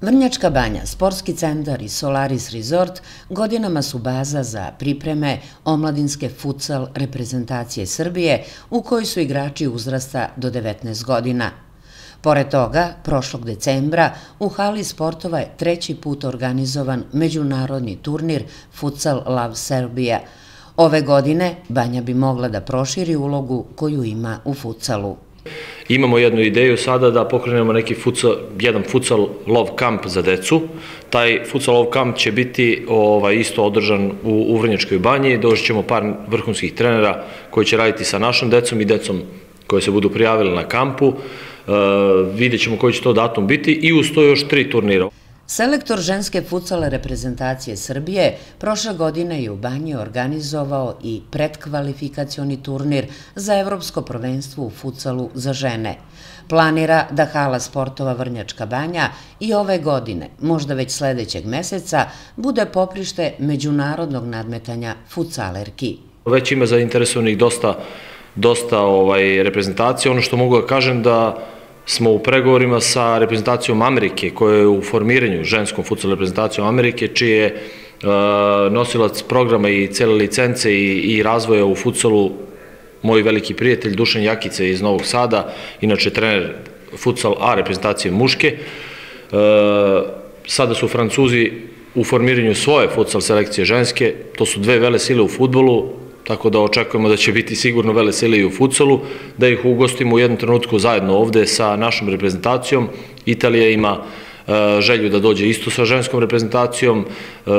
Vrnjačka banja, sportski centar i Solaris Resort godinama su baza za pripreme omladinske futsal reprezentacije Srbije u kojoj su igrači uzrasta do 19 godina. Pored toga, prošlog decembra u hali sportova je treći put organizovan međunarodni turnir Futsal Love Serbia. Ove godine Banja bi mogla da proširi ulogu koju ima u futsalu. Imamo jednu ideju sada da pokrenemo neki futsal, jedan futsal love camp za decu. Taj futsal love camp će biti ovaj, isto održan u Uvrnjačkoj banji. Doći ćemo par vrhunskih trenera koji će raditi sa našom decom i decom koje se budu prijavili na kampu. Uh, vidjet ćemo koji će to datum biti i uz to još tri turnira. Selektor ženske futsale reprezentacije Srbije prošle godine je u Banji organizovao i predkvalifikacioni turnir za Evropsko prvenstvo u futsalu za žene. Planira da hala sportova Vrnjačka banja i ove godine, možda već sledećeg meseca, bude poprište međunarodnog nadmetanja futsalerki. Već ima zainteresovanih dosta, dosta ovaj, reprezentacije. Ono što mogu da kažem da smo u pregovorima sa reprezentacijom Amerike, koja je u formiranju ženskom futsal reprezentacijom Amerike, čiji je uh, nosilac programa i cele licence i, i razvoja u futsalu moj veliki prijatelj Dušan Jakice iz Novog Sada, inače trener futsal A reprezentacije muške. Uh, sada su Francuzi u formiranju svoje futsal selekcije ženske, to su dve vele sile u futbolu, tako da očekujemo da će biti sigurno vele sile i u futsalu, da ih ugostimo u jednom trenutku zajedno ovde sa našom reprezentacijom. Italija ima e, želju da dođe isto sa ženskom reprezentacijom, e,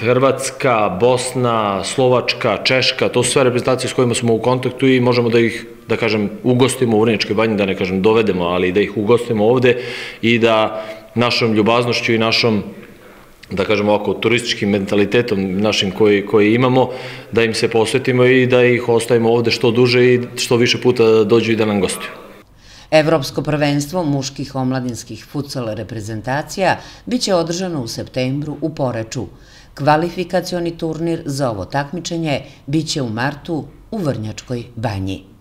Hrvatska, Bosna, Slovačka, Češka, to su sve reprezentacije s kojima smo u kontaktu i možemo da ih, da kažem, ugostimo u Vrničkoj banji, da ne kažem dovedemo, ali da ih ugostimo ovde i da našom ljubaznošću i našom da kažemo ovako, turističkim mentalitetom našim koji, koji imamo, da im se posvetimo i da ih ostavimo ovde što duže i što više puta dođu i da nam gostuju. Evropsko prvenstvo muških omladinskih futsal reprezentacija biće održano u septembru u Poreču. Kvalifikacioni turnir za ovo takmičenje biće u martu u Vrnjačkoj banji.